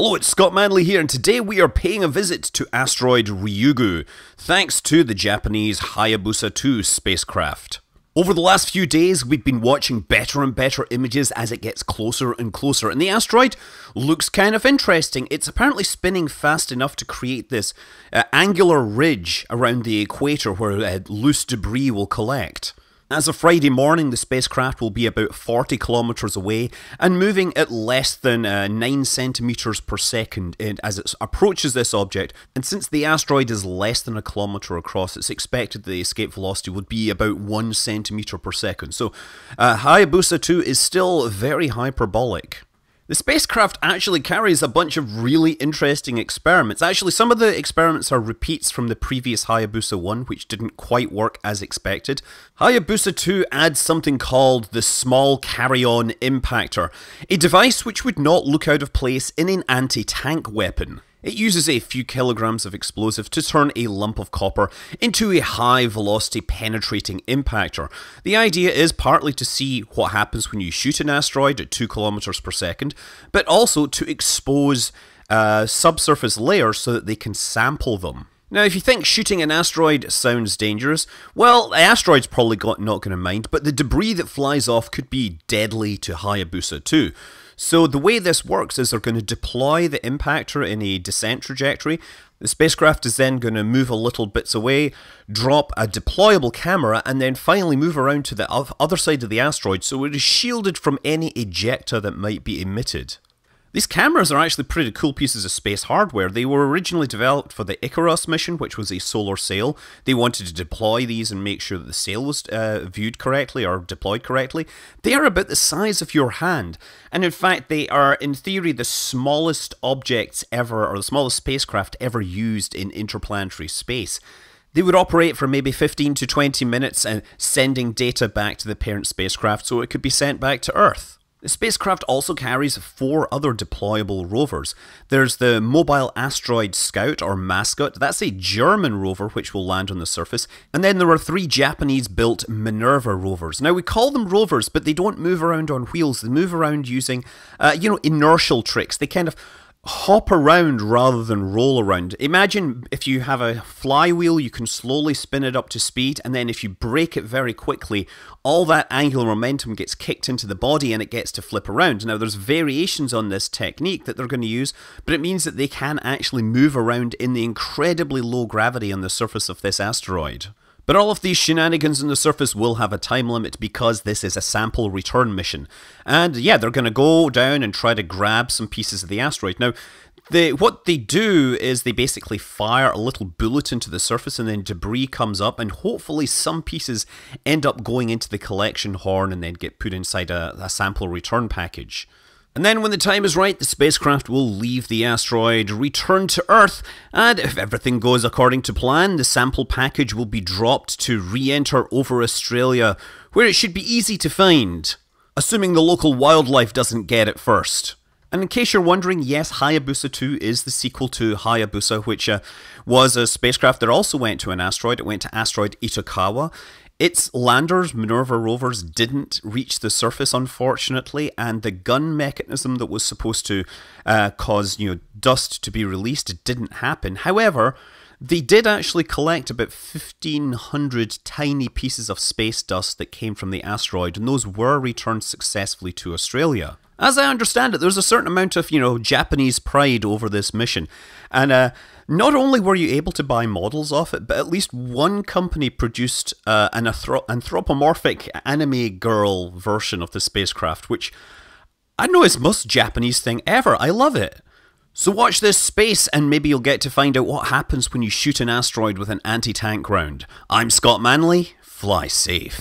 Hello, it's Scott Manley here, and today we are paying a visit to asteroid Ryugu, thanks to the Japanese Hayabusa 2 spacecraft. Over the last few days, we've been watching better and better images as it gets closer and closer, and the asteroid looks kind of interesting. It's apparently spinning fast enough to create this uh, angular ridge around the equator where uh, loose debris will collect. As of Friday morning, the spacecraft will be about 40 kilometres away and moving at less than uh, 9 centimetres per second as it approaches this object. And since the asteroid is less than a kilometre across, it's expected the escape velocity would be about 1 centimetre per second. So uh, Hayabusa 2 is still very hyperbolic. The spacecraft actually carries a bunch of really interesting experiments. Actually, some of the experiments are repeats from the previous Hayabusa 1, which didn't quite work as expected. Hayabusa 2 adds something called the Small Carry-On Impactor, a device which would not look out of place in an anti-tank weapon. It uses a few kilograms of explosive to turn a lump of copper into a high velocity penetrating impactor. The idea is partly to see what happens when you shoot an asteroid at 2 kilometers per second, but also to expose uh, subsurface layers so that they can sample them. Now, if you think shooting an asteroid sounds dangerous, well, the asteroid's probably got, not going to mind, but the debris that flies off could be deadly to Hayabusa too. So the way this works is they're going to deploy the impactor in a descent trajectory. The spacecraft is then going to move a little bits away, drop a deployable camera, and then finally move around to the other side of the asteroid so it is shielded from any ejecta that might be emitted. These cameras are actually pretty cool pieces of space hardware. They were originally developed for the IKAROS mission, which was a solar sail. They wanted to deploy these and make sure that the sail was uh, viewed correctly or deployed correctly. They are about the size of your hand, and in fact, they are, in theory, the smallest objects ever, or the smallest spacecraft ever used in interplanetary space. They would operate for maybe 15 to 20 minutes and sending data back to the parent spacecraft so it could be sent back to Earth. The spacecraft also carries four other deployable rovers. There's the Mobile Asteroid Scout, or Mascot, that's a German rover which will land on the surface, and then there are three Japanese built Minerva rovers. Now we call them rovers, but they don't move around on wheels, they move around using, uh, you know, inertial tricks. They kind of hop around rather than roll around. Imagine if you have a flywheel, you can slowly spin it up to speed, and then if you brake it very quickly, all that angular momentum gets kicked into the body and it gets to flip around. Now, there's variations on this technique that they're going to use, but it means that they can actually move around in the incredibly low gravity on the surface of this asteroid. But all of these shenanigans on the surface will have a time limit because this is a sample return mission. And yeah, they're going to go down and try to grab some pieces of the asteroid. Now, they, what they do is they basically fire a little bullet into the surface and then debris comes up and hopefully some pieces end up going into the collection horn and then get put inside a, a sample return package. And then when the time is right, the spacecraft will leave the asteroid, return to Earth, and if everything goes according to plan, the sample package will be dropped to re-enter over Australia, where it should be easy to find, assuming the local wildlife doesn't get it first. And in case you're wondering, yes, Hayabusa 2 is the sequel to Hayabusa, which uh, was a spacecraft that also went to an asteroid. It went to asteroid Itokawa. Its landers, Minerva rovers, didn't reach the surface, unfortunately, and the gun mechanism that was supposed to uh, cause you know dust to be released didn't happen. However, they did actually collect about 1,500 tiny pieces of space dust that came from the asteroid, and those were returned successfully to Australia. As I understand it, there's a certain amount of, you know, Japanese pride over this mission. And uh, not only were you able to buy models off it, but at least one company produced uh, an anthropomorphic anime girl version of the spacecraft, which I know is most Japanese thing ever. I love it. So watch this space and maybe you'll get to find out what happens when you shoot an asteroid with an anti-tank round. I'm Scott Manley. Fly safe.